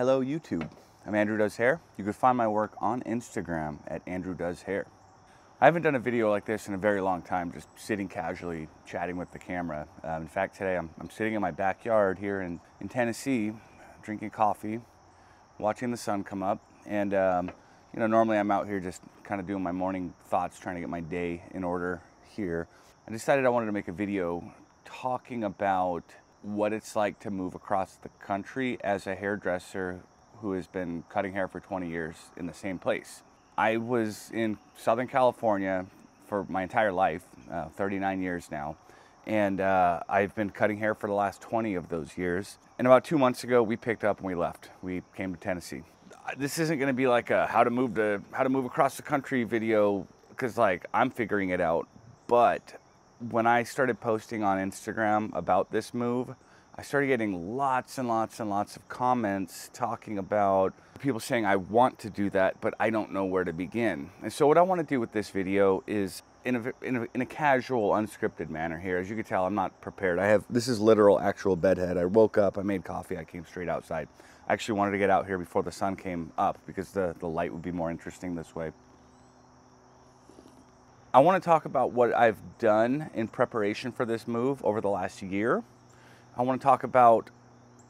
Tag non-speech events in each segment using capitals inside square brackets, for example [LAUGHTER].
Hello YouTube. I'm Andrew Does Hair. You can find my work on Instagram at Andrew Does Hair. I haven't done a video like this in a very long time, just sitting casually chatting with the camera. Um, in fact, today I'm, I'm, sitting in my backyard here in, in Tennessee, drinking coffee, watching the sun come up. And, um, you know, normally I'm out here just kind of doing my morning thoughts, trying to get my day in order here. I decided I wanted to make a video talking about what it's like to move across the country as a hairdresser who has been cutting hair for 20 years in the same place. I was in Southern California for my entire life, uh, 39 years now, and uh, I've been cutting hair for the last 20 of those years. And about two months ago, we picked up and we left. We came to Tennessee. This isn't going to be like a how to move to how to move across the country video because like I'm figuring it out. But when I started posting on Instagram about this move, I started getting lots and lots and lots of comments talking about people saying, I want to do that, but I don't know where to begin. And so, what I want to do with this video is in a, in a, in a casual, unscripted manner here. As you can tell, I'm not prepared. I have this is literal, actual bedhead. I woke up, I made coffee, I came straight outside. I actually wanted to get out here before the sun came up because the, the light would be more interesting this way. I want to talk about what I've done in preparation for this move over the last year. I want to talk about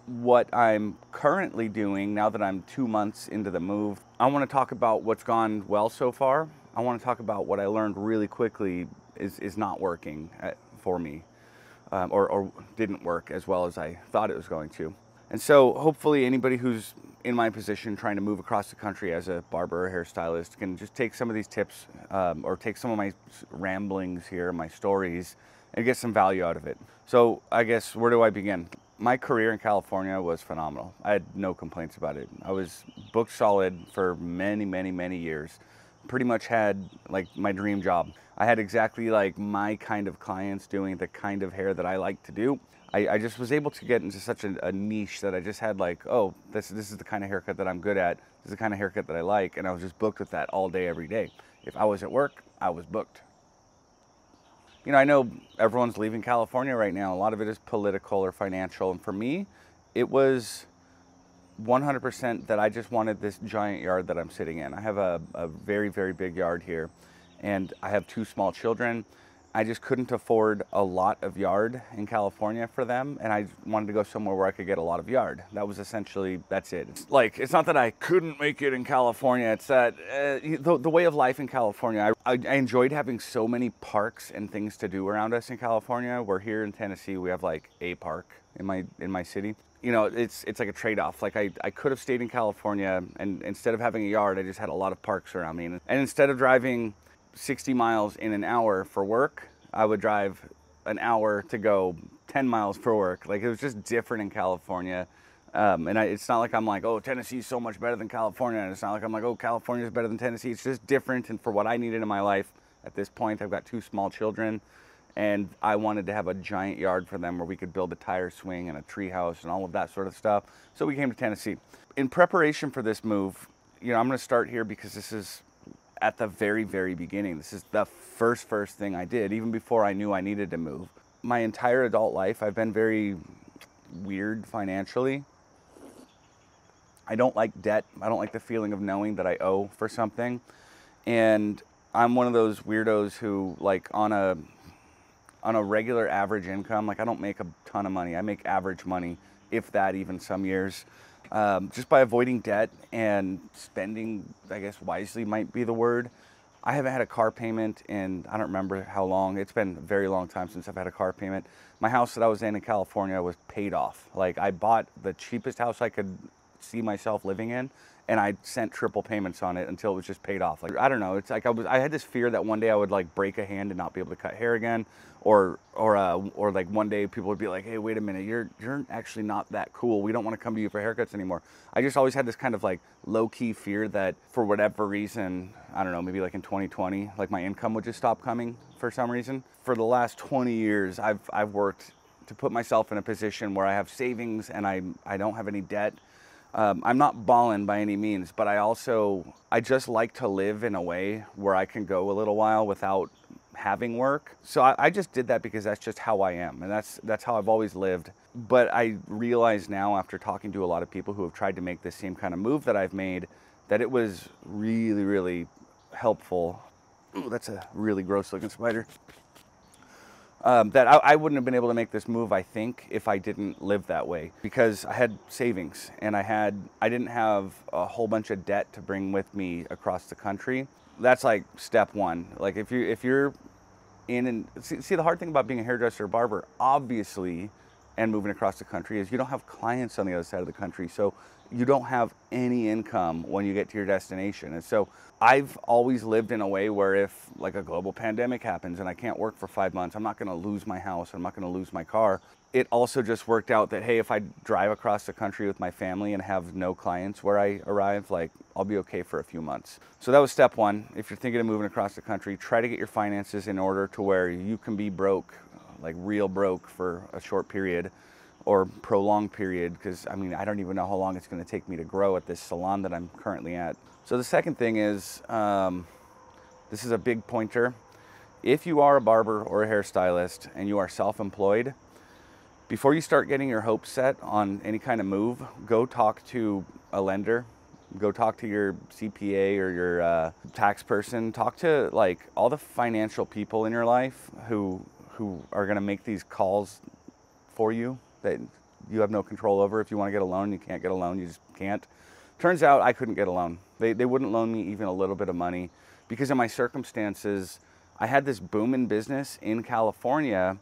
what I'm currently doing now that I'm two months into the move. I want to talk about what's gone well so far. I want to talk about what I learned really quickly is, is not working at, for me um, or, or didn't work as well as I thought it was going to. And so hopefully anybody who's in my position trying to move across the country as a barber or hairstylist can just take some of these tips um, or take some of my ramblings here, my stories, and get some value out of it. So I guess where do I begin? My career in California was phenomenal. I had no complaints about it. I was booked solid for many, many, many years. Pretty much had like my dream job. I had exactly like my kind of clients doing the kind of hair that I like to do. I, I just was able to get into such a, a, niche that I just had like, oh, this, this is the kind of haircut that I'm good at. This is the kind of haircut that I like. And I was just booked with that all day, every day. If I was at work, I was booked. You know, I know everyone's leaving California right now. A lot of it is political or financial. And for me, it was 100% that I just wanted this giant yard that I'm sitting in. I have a, a very, very big yard here. And I have two small children I just couldn't afford a lot of yard in California for them, and I wanted to go somewhere where I could get a lot of yard. That was essentially that's it. It's like it's not that I couldn't make it in California. It's that uh, the, the way of life in California. I, I, enjoyed having so many parks and things to do around us in California. We're here in Tennessee. We have like a park in my in my city. You know, it's it's like a trade-off. Like I, I could have stayed in California, and instead of having a yard, I just had a lot of parks around me. And instead of driving 60 miles in an hour for work, I would drive an hour to go 10 miles for work. Like it was just different in California. Um, and I, it's not like I'm like, oh, Tennessee's so much better than California. And it's not like I'm like, oh, California's better than Tennessee. It's just different. And for what I needed in my life at this point, I've got two small children. And I wanted to have a giant yard for them where we could build a tire swing and a tree house and all of that sort of stuff. So we came to Tennessee. In preparation for this move, you know, I'm going to start here because this is at the very, very beginning. This is the first, first thing I did, even before I knew I needed to move. My entire adult life, I've been very weird financially. I don't like debt. I don't like the feeling of knowing that I owe for something. And I'm one of those weirdos who, like, on a on a regular average income, like I don't make a ton of money. I make average money, if that even some years um, just by avoiding debt and spending, I guess wisely might be the word. I haven't had a car payment in, I don't remember how long. It's been a very long time since I've had a car payment. My house that I was in in California was paid off. Like I bought the cheapest house I could see myself living in and I sent triple payments on it until it was just paid off. Like I don't know, it's like I was I had this fear that one day I would like break a hand and not be able to cut hair again, or or uh, or like one day people would be like, hey, wait a minute, you're you're actually not that cool. We don't want to come to you for haircuts anymore. I just always had this kind of like low key fear that for whatever reason, I don't know, maybe like in 2020, like my income would just stop coming for some reason. For the last 20 years, I've I've worked to put myself in a position where I have savings and I I don't have any debt um, I'm not balling by any means, but I also I just like to live in a way where I can go a little while without having work. So I, I, just did that because that's just how I am, and that's that's how I've always lived. But I realize now, after talking to a lot of people who have tried to make the same kind of move that I've made, that it was really, really helpful. Ooh, that's a really gross looking spider. Um, that I, I, wouldn't have been able to make this move, I think, if I didn't live that way because I had savings and I had I didn't have a whole bunch of debt to bring with me across the country. That's like step one. Like if you if you're in and see, see the hard thing about being a hairdresser or barber, obviously, and moving across the country is you don't have clients on the other side of the country. So you don't have any income when you get to your destination. And so I've always lived in a way where if like a global pandemic happens and I can't work for five months, I'm not going to lose my house. I'm not going to lose my car. It also just worked out that, hey, if I drive across the country with my family and have no clients where I arrive, like I'll be okay for a few months. So that was step one. If you're thinking of moving across the country, try to get your finances in order to where you can be broke, like real broke for a short period or prolonged period because I mean I don't even know how long it's going to take me to grow at this salon that I'm currently at. So the second thing is um, this is a big pointer. If you are a barber or a hairstylist and you are self-employed, before you start getting your hopes set on any kind of move, go talk to a lender. Go talk to your CPA or your uh, tax person. Talk to like all the financial people in your life who who are going to make these calls for you that you have no control over. If you want to get a loan, you can't get a loan, you just can't. Turns out I couldn't get a loan. They, they wouldn't loan me even a little bit of money because of my circumstances. I had this booming business in California,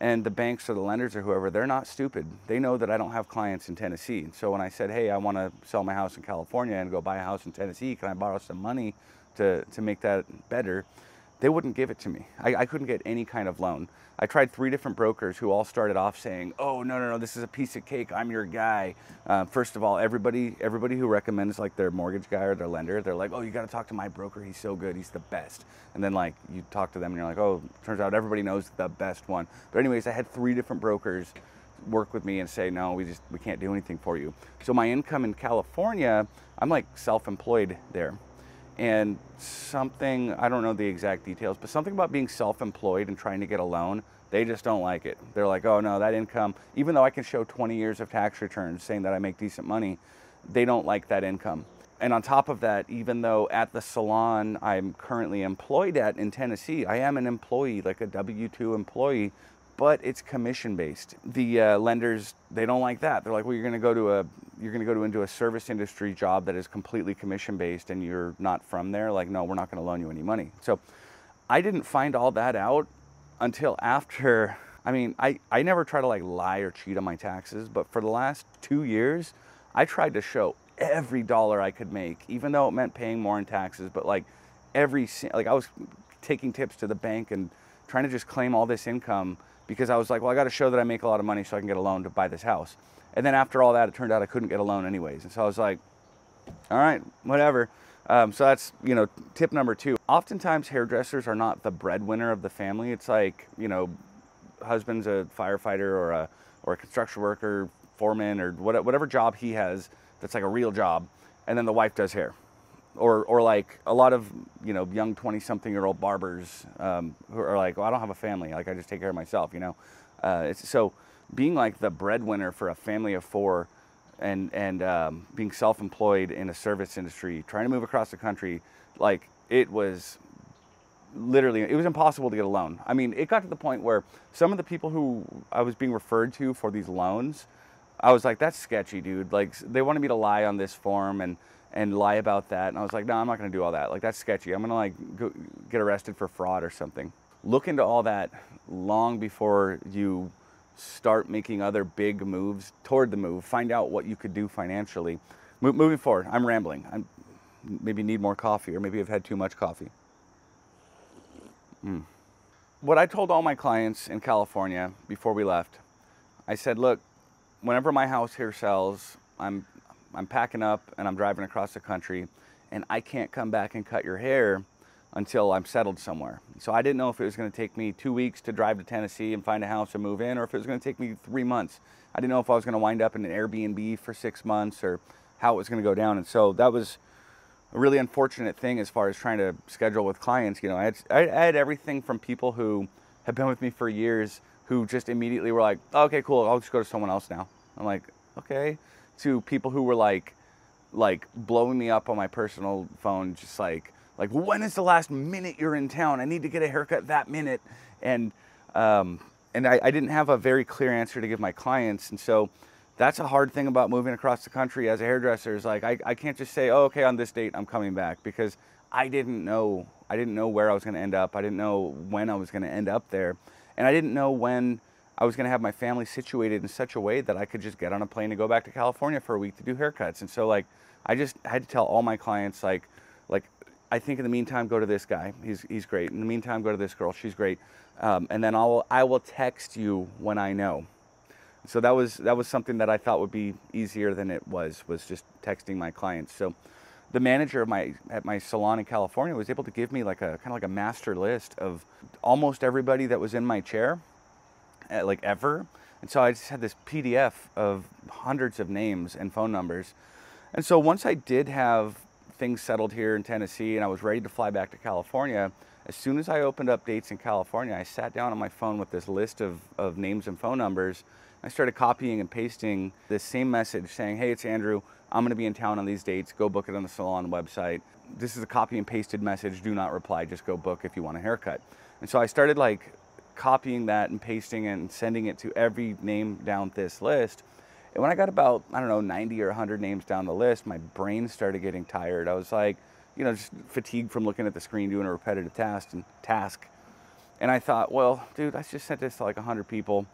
and the banks or the lenders or whoever, they're not stupid. They know that I don't have clients in Tennessee. So when I said, hey, I want to sell my house in California and go buy a house in Tennessee, can I borrow some money to, to make that better? They wouldn't give it to me. I, I, couldn't get any kind of loan. I tried three different brokers who all started off saying, "Oh no, no, no, this is a piece of cake. I'm your guy." Uh, first of all, everybody, everybody who recommends like their mortgage guy or their lender, they're like, "Oh, you got to talk to my broker. He's so good. He's the best." And then like you talk to them and you're like, "Oh, turns out everybody knows the best one." But anyways, I had three different brokers work with me and say, "No, we just we can't do anything for you." So my income in California, I'm like self-employed there and something I don't know the exact details, but something about being self-employed and trying to get a loan, they just don't like it. They're like, "Oh no, that income, even though I can show 20 years of tax returns saying that I make decent money, they don't like that income." And on top of that, even though at the salon I'm currently employed at in Tennessee, I am an employee, like a W 2 employee, but it's commission based. The uh, lenders they don't like that. They're like, well, you're going to go to a you're going to go to into a service industry job that is completely commission based, and you're not from there. Like, no, we're not going to loan you any money. So, I didn't find all that out until after. [LAUGHS] I mean, I I never try to like lie or cheat on my taxes, but for the last two years, I tried to show every dollar I could make, even though it meant paying more in taxes. But like every like I was taking tips to the bank and trying to just claim all this income because I was like, well, I got to show that I make a lot of money so I can get a loan to buy this house. And then after all that, it turned out I couldn't get a loan anyways. And so I was like, all right, whatever. Um, so that's, you know, tip number two. Oftentimes hairdressers are not the breadwinner of the family. It's like, you know, husband's a firefighter or a, or a construction worker, foreman, or whatever job he has that's like a real job. And then the wife does hair or or like a lot of you know young 20 something year old barbers um, who are like well i don't have a family. Like i just take care of myself you know? Uh, so being like the breadwinner for a family of four and and um, being self-employed in a service industry trying to move across the country like it was literally it was impossible to get a loan. I mean it got to the point where some of the people who i was being referred to for these loans i was like that's sketchy dude. Like they wanted me to lie on this form and and lie about that. And I was like, no, I'm not going to do all that. Like that's sketchy. I'm going to like go, get arrested for fraud or something. Look into all that long before you start making other big moves toward the move. Find out what you could do financially. Mo- moving forward, I'm rambling. I maybe need more coffee or maybe I've had too much coffee. Mm. What I told all my clients in California before we left, I said, look, whenever my house here sells, I'm I'm packing up and I'm driving across the country and I can't come back and cut your hair until I'm settled somewhere. So I didn't know if it was going to take me two weeks to drive to Tennessee and find a house and move in, or if it was going to take me three months. I didn't know if I was going to wind up in an Airbnb for six months or how it was going to go down. And so that was a really unfortunate thing as far as trying to schedule with clients. You know, I had, I had everything from people who have been with me for years who just immediately were like, okay, cool, I'll just go to someone else now. I'm like, okay. To people who were like, like blowing me up on my personal phone, just like, like when is the last minute you're in town? I need to get a haircut that minute. And, um, and I, I didn't have a very clear answer to give my clients. And so that's a hard thing about moving across the country as a hairdresser is like, I, I can't just say, oh, okay, on this date, I'm coming back because I didn't know, I didn't know where I was going to end up. I didn't know when I was going to end up there. And I didn't know when I was going to have my family situated in such a way that I could just get on a plane and go back to California for a week to do haircuts. And so like I just had to tell all my clients like like I think in the meantime go to this guy. He's he's great. In the meantime go to this girl. She's great. Um, and then I'll I will text you when I know. So that was that was something that I thought would be easier than it was was just texting my clients. So the manager of my at my salon in California was able to give me like a kind of like a master list of almost everybody that was in my chair like ever. And so I just had this PDF of hundreds of names and phone numbers. And so once I did have things settled here in Tennessee and I was ready to fly back to California, as soon as I opened up dates in California, I sat down on my phone with this list of, of names and phone numbers. I started copying and pasting this same message saying, Hey, it's Andrew. I'm going to be in town on these dates. Go book it on the salon website. This is a copy and pasted message. Do not reply. Just go book if you want a haircut. And so I started like copying that and pasting and sending it to every name down this list. And when I got about, I don't know, 90 or 100 names down the list, my brain started getting tired. I was like, you know, just fatigued from looking at the screen doing a repetitive task and task. And I thought, well, dude, I just sent this to like 100 people.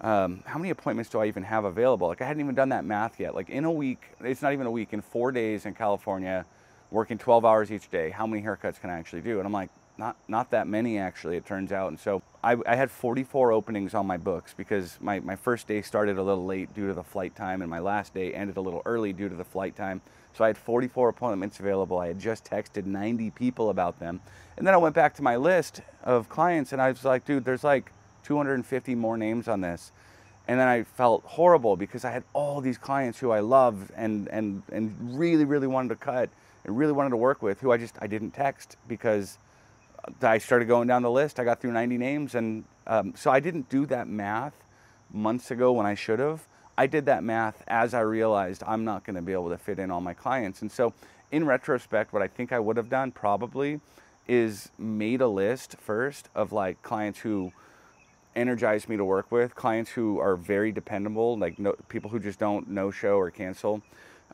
Um, how many appointments do I even have available? Like I hadn't even done that math yet. Like in a week, it's not even a week, in four days in California, working 12 hours each day, how many haircuts can I actually do? And I'm like, not not that many actually it turns out. And so I, I, had 44 openings on my books because my, my first day started a little late due to the flight time and my last day ended a little early due to the flight time. So i had 44 appointments available. I had just texted 90 people about them. And then i went back to my list of clients and i was like dude there's like 250 more names on this. And then i felt horrible because i had all these clients who i love and and and really really wanted to cut and really wanted to work with who i just i didn't text because I started going down the list. I got through 90 names, and um, so I didn't do that math months ago when I should have. I did that math as I realized I'm not going to be able to fit in all my clients. And so, in retrospect, what I think I would have done probably is made a list first of like clients who energize me to work with, clients who are very dependable, like no, people who just don't no show or cancel,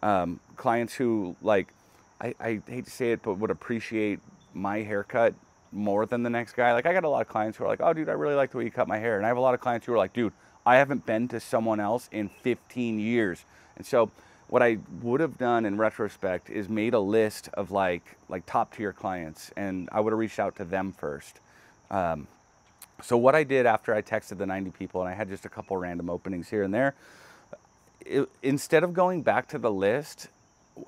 um, clients who like I, I hate to say it, but would appreciate my haircut more than the next guy. Like I got a lot of clients who are like, "Oh, dude, I really like the way you cut my hair," and I have a lot of clients who are like, "Dude, I haven't been to someone else in 15 years." And so, what I would have done in retrospect is made a list of like like top tier clients, and I would have reached out to them first. Um, so what I did after I texted the 90 people, and I had just a couple random openings here and there, it, instead of going back to the list,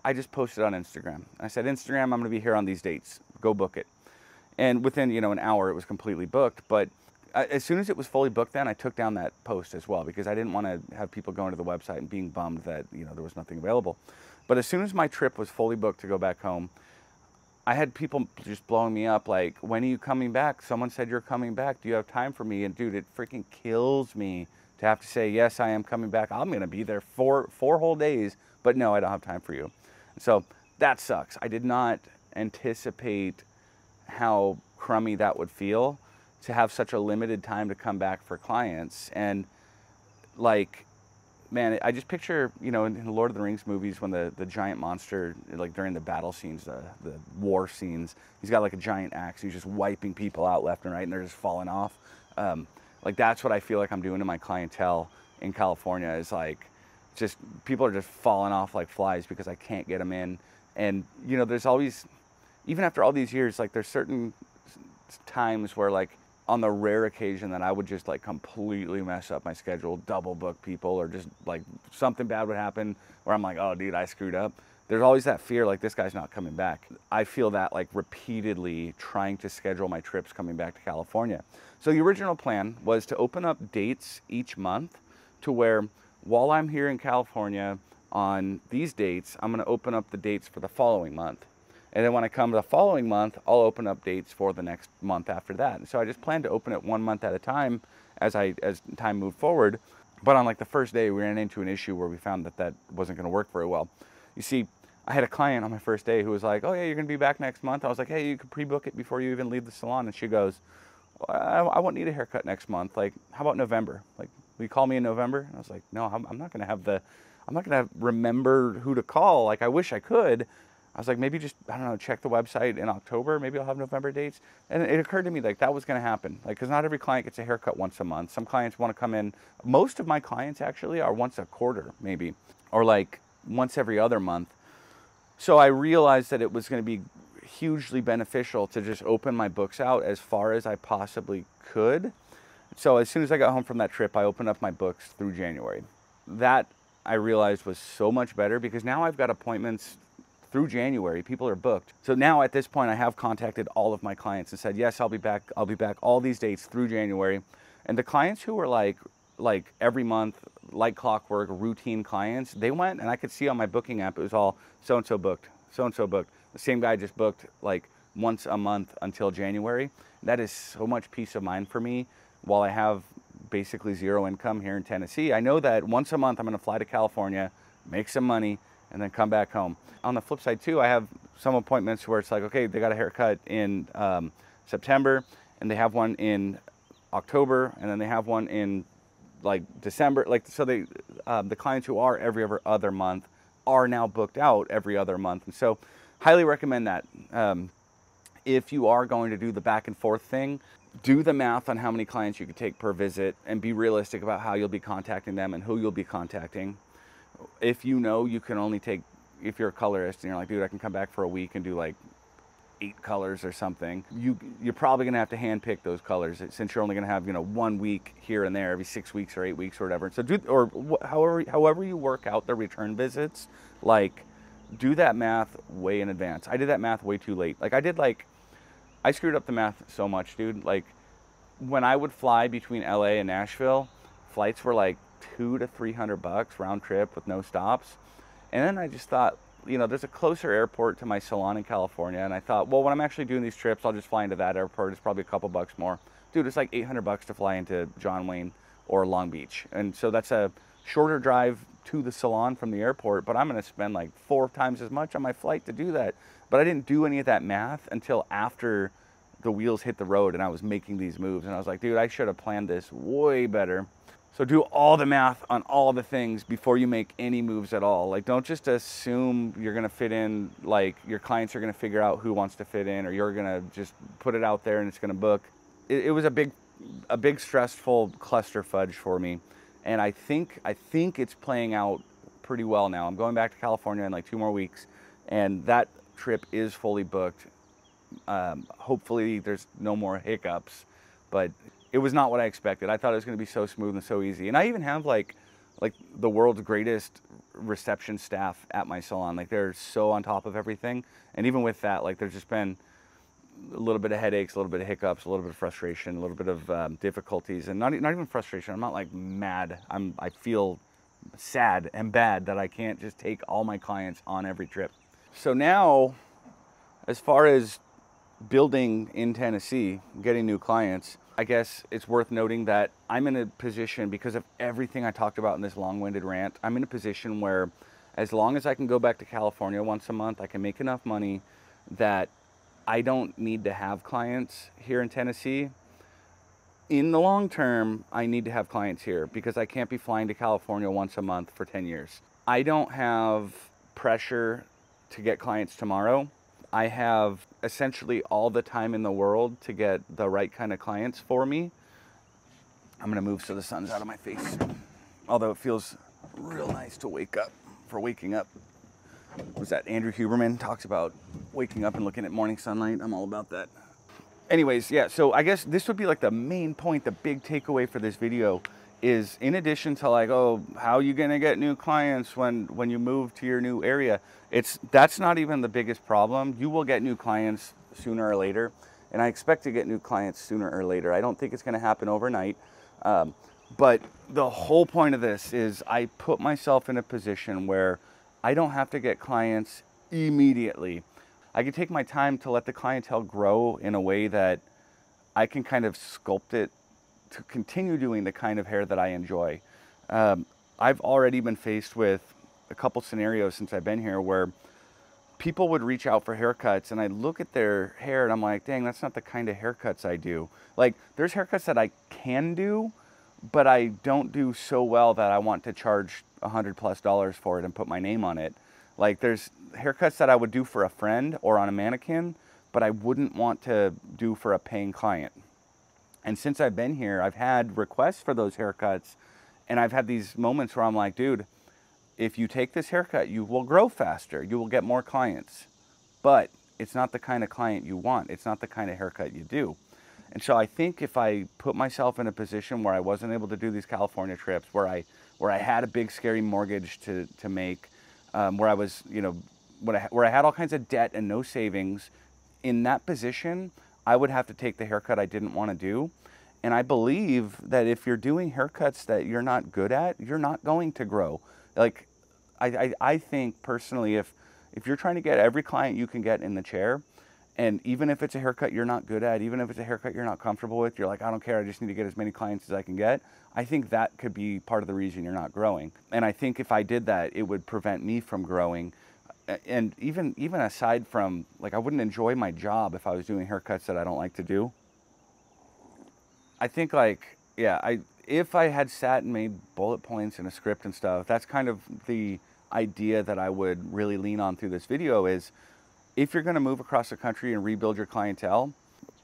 I just posted on Instagram. I said, Instagram, I'm going to be here on these dates. Go book it and within you know an hour it was completely booked. But as soon as it was fully booked then i took down that post as well because i didn't want to have people going to the website and being bummed that you know there was nothing available. But as soon as my trip was fully booked to go back home i had people just blowing me up like when are you coming back? Someone said you're coming back. Do you have time for me? And dude it freaking kills me to have to say yes i am coming back. I'm going to be there for four whole days but no i don't have time for you. So that sucks. I did not anticipate how crummy that would feel to have such a limited time to come back for clients. And like, man, I just picture, you know, in the Lord of the Rings movies when the, the giant monster, like during the battle scenes, the, the war scenes, he's got like a giant axe. He's just wiping people out left and right and they're just falling off. Um, like that's what I feel like I'm doing to my clientele in California is like, just people are just falling off like flies because I can't get them in. And, you know, there's always, even after all these years, like there's certain times where like on the rare occasion that I would just like completely mess up my schedule, double book people, or just like something bad would happen where I'm like, oh, dude, I screwed up. There's always that fear like this guy's not coming back. I feel that like repeatedly trying to schedule my trips coming back to California. So the original plan was to open up dates each month to where while I'm here in California on these dates, I'm going to open up the dates for the following month. And then when I come the following month, I'll open up dates for the next month after that. And so I just plan to open it one month at a time as I as time moved forward. But on like the first day, we ran into an issue where we found that that wasn't going to work very well. You see, I had a client on my first day who was like, "Oh yeah, you're going to be back next month." I was like, "Hey, you could pre-book it before you even leave the salon." And she goes, "I, I won't need a haircut next month. Like, how about November? Like, will you call me in November?" And I was like, "No, I'm, I'm not going to have the, I'm not going to remember who to call. Like, I wish I could." I was like, maybe just I don't know, check the website in October. Maybe I'll have November dates. And it occurred to me like that was going to happen. Like, because not every client gets a haircut once a month. Some clients want to come in. Most of my clients actually are once a quarter, maybe, or like once every other month. So I realized that it was going to be hugely beneficial to just open my books out as far as I possibly could. So as soon as I got home from that trip, I opened up my books through January. That I realized was so much better because now I've got appointments through January. People are booked. So now at this point, I have contacted all of my clients and said, yes, I'll be back. I'll be back all these dates through January. And the clients who were like, like every month, like clockwork, routine clients, they went and I could see on my booking app, it was all so and so booked, so and so booked. The same guy just booked like once a month until January. That is so much peace of mind for me while I have basically zero income here in Tennessee. I know that once a month I'm going to fly to California, make some money, and then come back home. On the flip side too, I have some appointments where it's like, okay, they got a haircut in um, September, and they have one in October, and then they have one in like December. Like so, they um, the clients who are every other month are now booked out every other month, and so highly recommend that. Um, if you are going to do the back and forth thing, do the math on how many clients you could take per visit and be realistic about how you'll be contacting them and who you'll be contacting if you know you can only take, if you're a colorist and you're like, dude, I can come back for a week and do like eight colors or something, you you're probably gonna have to hand pick those colors since you're only gonna have you know one week here and there every six weeks or eight weeks or whatever. So do or wh- however however you work out the return visits, like do that math way in advance. I did that math way too late. Like I did like I screwed up the math so much, dude. Like when I would fly between LA and Nashville, flights were like two to three hundred bucks round trip with no stops. And then I just thought, you know, there's a closer airport to my salon in California, and I thought, well, when I'm actually doing these trips, I'll just fly into that airport. It's probably a couple bucks more. Dude, it's like 800 bucks to fly into John Wayne or Long Beach, and so that's a shorter drive to the salon from the airport. But I'm going to spend like four times as much on my flight to do that. But I didn't do any of that math until after the wheels hit the road and I was making these moves, and I was like, dude, I should have planned this way better. So do all the math on all the things before you make any moves at all. Like don't just assume you're going to fit in like your clients are going to figure out who wants to fit in or you're going to just put it out there and it's going to book. It, it, was a big a big stressful cluster fudge for me. And I think I think it's playing out pretty well now. I'm going back to California in like 2 more weeks and that trip is fully booked. Um, hopefully there's no more hiccups, but it was not what I expected. I thought it was going to be so smooth and so easy. And I even have like like the world's greatest reception staff at my salon. Like they're so on top of everything. And even with that, like there's just been a little bit of headaches, a little bit of hiccups, a little bit of frustration, a little bit of um, difficulties, and not not even frustration. I'm not like mad. I'm I feel sad and bad that I can't just take all my clients on every trip. So now, as far as building in Tennessee, getting new clients, I guess it's worth noting that I'm in a position because of everything I talked about in this long winded rant. I'm in a position where, as long as I can go back to California once a month, I can make enough money that I don't need to have clients here in Tennessee. In the long term, I need to have clients here because I can't be flying to California once a month for 10 years. I don't have pressure to get clients tomorrow. I have essentially all the time in the world to get the right kind of clients for me. I'm gonna move so the sun's out of my face. Although it feels real nice to wake up for waking up. was that Andrew Huberman talks about waking up and looking at morning sunlight? I'm all about that. Anyways, yeah, so I guess this would be like the main point, the big takeaway for this video is in addition to like, oh, how are you gonna get new clients when when you move to your new area? It's that's not even the biggest problem. You will get new clients sooner or later, and I expect to get new clients sooner or later. I don't think it's gonna happen overnight. Um, but the whole point of this is I put myself in a position where I don't have to get clients immediately. I can take my time to let the clientele grow in a way that I can kind of sculpt it to continue doing the kind of hair that I enjoy. Um, I've already been faced with a couple scenarios since I've been here where people would reach out for haircuts and I look at their hair and I'm like, dang, that's not the kind of haircuts I do. Like, there's haircuts that I can do, but I don't do so well that I want to charge a hundred plus dollars for it and put my name on it. Like, there's haircuts that I would do for a friend or on a mannequin, but I wouldn't want to do for a paying client. And since I've been here, I've had requests for those haircuts, and I've had these moments where I'm like, dude, if you take this haircut, you will grow faster, you will get more clients. But it's not the kind of client you want, it's not the kind of haircut you do. And so I think if I put myself in a position where I wasn't able to do these California trips, where I where I had a big scary mortgage to to make, um, where I was, you know, I, where I had all kinds of debt and no savings, in that position, I would have to take the haircut I didn't want to do. And I believe that if you're doing haircuts that you're not good at, you're not going to grow. Like, I, I, I think personally, if if you're trying to get every client you can get in the chair, and even if it's a haircut you're not good at, even if it's a haircut you're not comfortable with, you're like, I don't care, I just need to get as many clients as I can get. I think that could be part of the reason you're not growing. And I think if I did that, it would prevent me from growing. And even even aside from like I wouldn't enjoy my job if I was doing haircuts that I don't like to do. I think like yeah, I if I had sat and made bullet points and a script and stuff, that's kind of the idea that I would really lean on through this video is if you're going to move across the country and rebuild your clientele,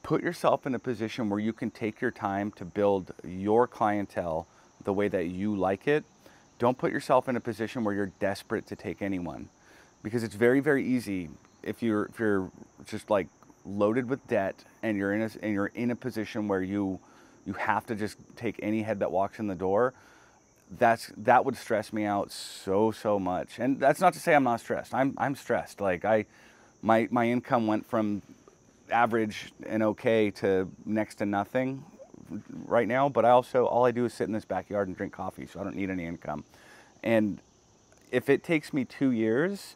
put yourself in a position where you can take your time to build your clientele the way that you like it. Don't put yourself in a position where you're desperate to take anyone because it's very very easy if you're if you're just like loaded with debt and you're in a and you're in a position where you you have to just take any head that walks in the door that's that would stress me out so so much. And that's not to say i'm not stressed. I'm i'm stressed. Like i my my income went from average and okay to next to nothing right now but i also all i do is sit in this backyard and drink coffee so i don't need any income. And if it takes me two years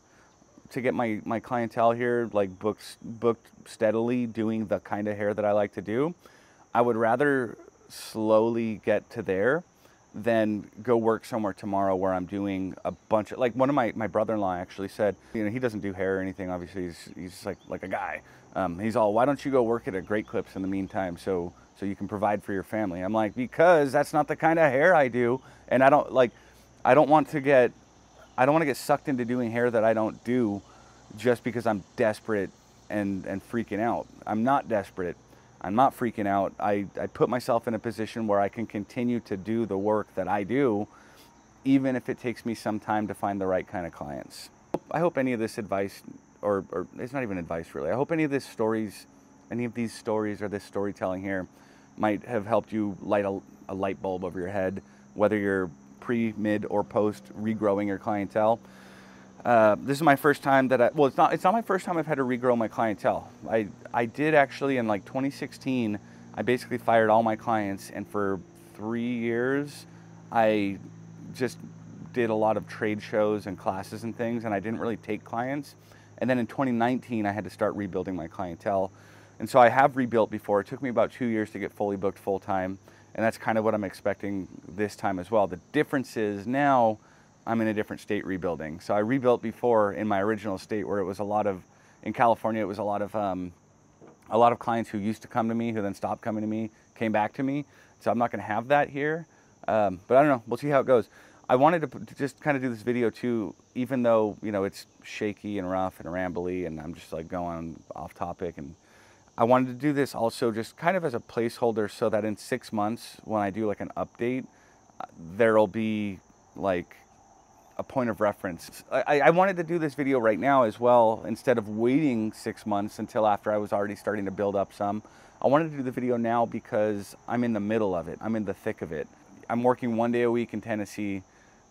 to get my, my clientele here like books booked steadily doing the kind of hair that I like to do, I would rather slowly get to there than go work somewhere tomorrow where I'm doing a bunch of like one of my, my brother-in-law actually said, you know, he doesn't do hair or anything. Obviously he's, he's like, like a guy. Um, he's all, why don't you go work at a Great Clips in the meantime? So, so you can provide for your family. I'm like, because that's not the kind of hair I do. And I don't like, I don't want to get I don't want to get sucked into doing hair that I don't do just because I'm desperate and, and freaking out. I'm not desperate. I'm not freaking out. I, I put myself in a position where I can continue to do the work that I do, even if it takes me some time to find the right kind of clients. I hope any of this advice, or, or it's not even advice really, I hope any of this stories, any of these stories or this storytelling here might have helped you light a, a light bulb over your head, whether you're pre, mid, or post regrowing your clientele. Uh, this is my first time that I, well, it's not, it's not my first time I've had to regrow my clientele. I, I did actually in like 2016, I basically fired all my clients and for three years, I just did a lot of trade shows and classes and things and I didn't really take clients. And then in 2019, I had to start rebuilding my clientele. And so I have rebuilt before. It took me about two years to get fully booked full time. And that's kind of what I'm expecting this time as well. The difference is now I'm in a different state rebuilding. So I rebuilt before in my original state where it was a lot of, in California, it was a lot of, um, a lot of clients who used to come to me, who then stopped coming to me, came back to me. So I'm not going to have that here. Um, but I don't know. We'll see how it goes. I wanted to, to just kind of do this video too, even though, you know, it's shaky and rough and rambly and I'm just like going off topic and I wanted to do this also just kind of as a placeholder so that in six months when I do like an update, uh, there'll be like a point of reference. I, I, wanted to do this video right now as well instead of waiting six months until after I was already starting to build up some. I wanted to do the video now because I'm in the middle of it. I'm in the thick of it. I'm working one day a week in Tennessee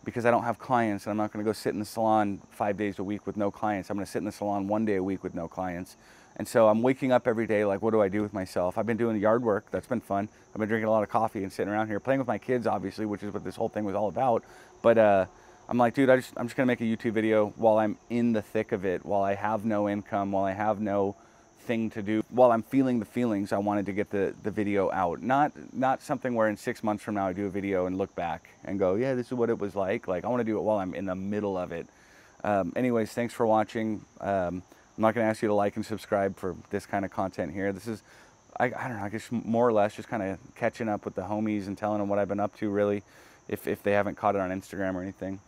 because I don't have clients and I'm not going to go sit in the salon five days a week with no clients. I'm to sit in the salon one day a week with no clients. And so I'm waking up every day like, what do I do with myself? I've been doing yard work. That's been fun. I've been drinking a lot of coffee and sitting around here playing with my kids, obviously, which is what this whole thing was all about. But uh, I'm like, dude, I just, I'm just gonna make a YouTube video while I'm in the thick of it, while I have no income, while I have no thing to do, while I'm feeling the feelings. I wanted to get the, the video out, not not something where in six months from now I do a video and look back and go, yeah, this is what it was like. Like I want to do it while I'm in the middle of it. Um, anyways, thanks for watching. Um, I'm not gonna ask you to like and subscribe for this kind of content here. This is I, I don't know, I guess more or less just kind of catching up with the homies and telling them what I've been up to really, if, if they haven't caught it on Instagram or anything.